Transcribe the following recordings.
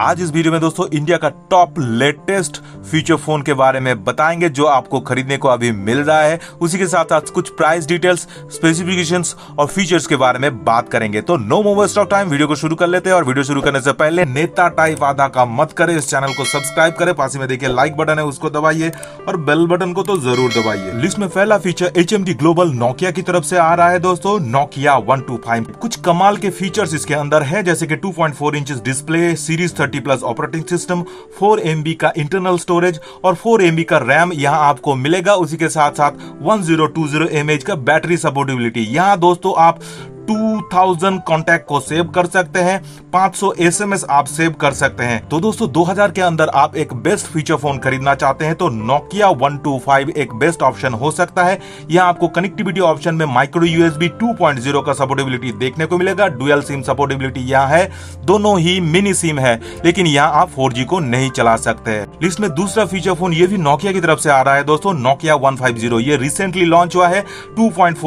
आज इस वीडियो में दोस्तों इंडिया का टॉप लेटेस्ट फीचर फ़ोन के बारे में बताएँगे, जो आपको खरीदने को अभी मिल रहा है। उसी के साथ साथ कुछ प्राइस डिटेल्स स्पेसिफिकेशंस और फीचर्स के बारे में बात करेंगे। तो no mobile stock time video को शुरू कर लेते हैं और वीडियो शुरू करने से पहले नेता टाइप आधा का मत करे। इस चैनल को सब्सक्राइब करे, पास में देखिए लाइक बटन है, उसको दबाइए और बेल बटन को तो ज़रूर दबाइए। लिस्ट में पहला फीचर HMD ग्लोबल नोकिया की तरफ़ से आ रहा है दोस्तों नोकिया वन कुछ कमाल के फीचर्स इसके अंदर है, जैसे की two point display series thirty plus operating system, four M का इंटरनल स्टोरेज और फोर एम का रैम यहाँ आपको मिलेगा। उसी के साथ साथ one zero two zero M का बैटरी सपोर्टेबिलिटी यहाँ दोस्तों आप 2000 कांटेक्ट को सेव कर सकते हैं 500 एसएमएस आप सेव कर सकते हैं। तो दोस्तों 2000 के अंदर आप एक बेस्ट फीचर फ़ोन खरीदना चाहते हैं तो नोकिया 125 एक बेस्ट ऑप्शन हो सकता है। यहाँ आपको कनेक्टिविटी ऑप्शन में माइक्रो यूएसबी 2.0 का सपोर्टेबिलिटी देखने को मिलेगा। डुअल सिम सपोर्टेबिलिटी यहाँ है। दोनों ही मिनी सिम है, लेकिन यहाँ आप फोर को नहीं चला सकते लिस्ट में दूसरा फीचर फ़ोन ये भी नोकिया की तरफ़ से आ रहा है दोस्तों नोकिया वन ये रिसेंटली लॉन्च हुआ है टू पॉइंट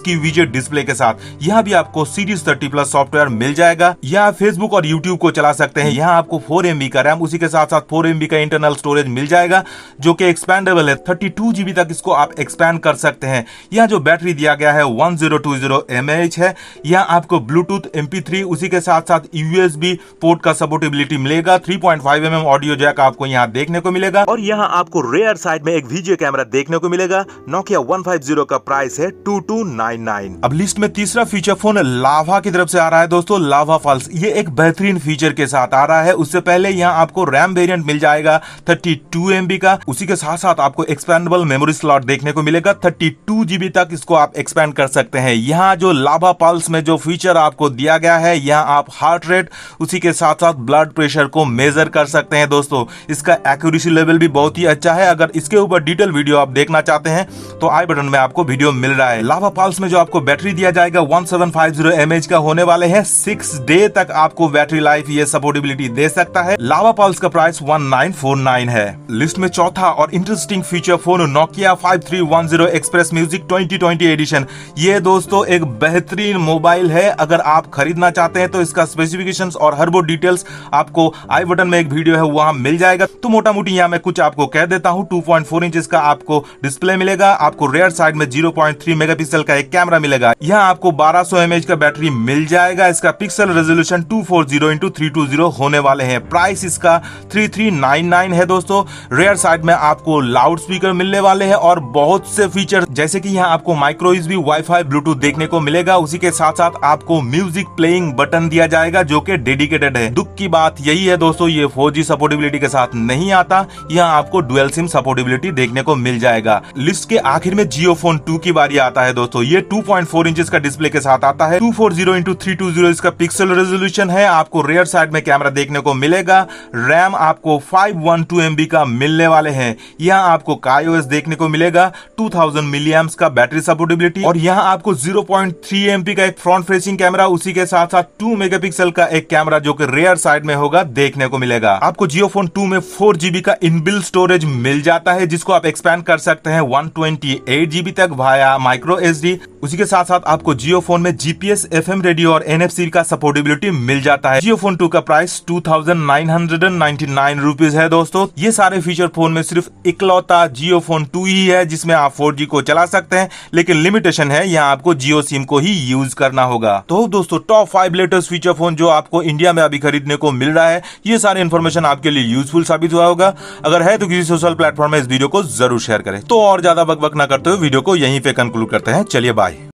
की वीजे डिस्प्ले के साथ। यहाँ यहाँ भी आपको सीरीज़ थर्टी प्लस सॉफ्टवेयर मिल जाएगा, या फेसबुक और यूट्यूब को चला सकते हैं। यहाँ आपको फोर एमबी का रैम उसी के साथ साथ फोर एमबी का इंटरनल स्टोरेज मिल जाएगा, जो कि एक्सपेंडेबल है। थर्टी टू जीबी तक इसको आप एक्सपैंड कर सकते हैं। यहाँ जो बैटरी दिया गया है one zero two zero M H है। यहाँ आपको ब्लूटूथ एमपी थ्री उसी के साथ साथ यूएसबी पोर्ट का सपोर्टेबिलिटी मिलेगा। Three point five M M audio jack आपको यहाँ देखने को मिलेगा। और यहाँ आपको रेयर साइड में एक वीडियो कैमरा देखने को मिलेगा। नोकिया वन फाइव ज़ीरो का प्राइस है टू टू नाइन नाइन अब लिस्ट में तीसरा फीचर फीचर फ़ोन लावा की तरफ़ से आ रहा है दोस्तों, लावा फॉल्स ये एक बेहतरीन फीचर के साथ आ रहा है। उससे पहले यहाँ आपको रैम वेरिएंट मिल जाएगा 32 एमबी का। उसी के साथ साथ आपको एक्सपेंडेबल मेमोरी स्लॉट देखने को मिलेगा। 32 जीबी तक इसको आप एक्सपेंड कर सकते हैं। यहाँ जो लावा पल्स में जो फीचर आपको दिया गया है, यहाँ आप हार्ट रेट उसी के साथ साथ ब्लड प्रेशर को मेजर कर सकते हैं दोस्तों। इसका एक्यूरेसी लेवल भी बहुत ही अच्छा है। अगर इसके ऊपर डिटेल वीडियो आप देखना चाहते हैं तो आई बटन में आपको वीडियो मिल रहा है। लावा पल्स में जो आपको बैटरी दिया जाएगा वन 750 एमएच का होने वाले हैं। सिक्स डे तक आपको बैटरी लाइफ ये सपोर्टेबिलिटी दे सकता है। लावा पल्स का प्राइस 1949 है। लिस्ट में चौथा और interesting feature phone Nokia 5310 express music 2020 edition ये दोस्तों एक बेहतरीन मोबाइल है। अगर आप खरीदना चाहते हैं तो इसका स्पेसिफिकेशन और हर वो डिटेल्स आपको आई बटन में एक वीडियो है, वहाँ मिल जाएगा। तो मोटा मोटी यहाँ मैं कुछ आपको कह देता हूँ। टू पॉइंट फोर इंच का आपको डिस्प्ले मिलेगा। आपको रेयर साइड में ज़ीरो पॉइंट थ्री मेगापिक्सल का एक कैमरा मिलेगा। यहाँ आपको बारह एमएच का बैटरी मिल जाएगा। इसका pixel resolution 240 four zero into three two zero होने वाले हैं। प्राइस इसका 3399 है दोस्तों। रेयर साइड में आपको लाउड स्पीकर मिलने वाले हैं और बहुत से फीचर जैसे कि यहाँ आपको माइक्रो यूएसबी वाईफाई ब्लूटूथ देखने को मिलेगा। उसी के साथ साथ आपको म्यूज़िक प्लेइंग बटन दिया जाएगा, जो कि डेडिकेटेड है। दुख की बात यही है दोस्तों, ये फोर सपोर्टेबिलिटी के साथ नहीं आता। यहाँ आपको डुअल सिम सपोर्टेबिलिटी देखने को मिल जाएगा। लिस्ट के आखिर में जियो फ़ोन टू की बारी आता है दोस्तों। ये टू पॉइंट का डिस्प्ले के साथ आता है। Two four zero into three two zero इसका पिक्सल रेजोल्यूशन है। आपको रेयर साइड में कैमरा देखने को मिलेगा। रैम आपको फाइव वन टू एमबी का मिलने वाले हैं। यहाँ आपको कायोएस देखने को मिलेगा। टू थाउज़ेंड मिलियम्स का बैटरी सपोर्टेबिलिटी। और यहाँ आपको ज़ीरो पॉइंट थ्री एमपी का एक फ्रंट फेसिंग कैमरा, उसी के साथ साथ टू मेगापिक्सल का एक कैमरा जो कि रेयर साइड में होगा, देखने को मिलेगा। आपको जियो फ़ोन टू में फोर जीबी का इनबिल स्टोरेज मिल जाता है, जिसको आप एक्सपैंड कर सकते हैं। वन ट्वेंटी एट जीबी तक भाया माइक्रो एस उसी के साथ साथ आपको जियो फ़ोन में जीपीएस एफएम रेडियो और एनएफसी का सपोर्टेबिलिटी मिल जाता है। जियो फ़ोन टू का price two thousand nine hundred and ninety nine rupees है दोस्तों। ये सारे फीचर फ़ोन में सिर्फ़ इकलौता जियो फ़ोन टू ही है, जिसमें आप फोर को चला सकते हैं, लेकिन लिमिटेशन है, यहाँ आपको जियो सिम को ही यूज़ करना होगा। तो दोस्तों top five latest feature phone जो आपको इंडिया में अभी खरीदने को मिल रहा है, ये सारे इन्फॉर्मेशन आपके लिए यूजफुल साबित हुआ होगा। अगर है तो किसी सोशल प्लेटफॉर्म में इस वीडियो को ज़रूर शेयर करें। तो और ज़्यादा बक बक ना करते हुए वीडियो को यहीं पे कंक्लूड करते हैं। चलिए बाय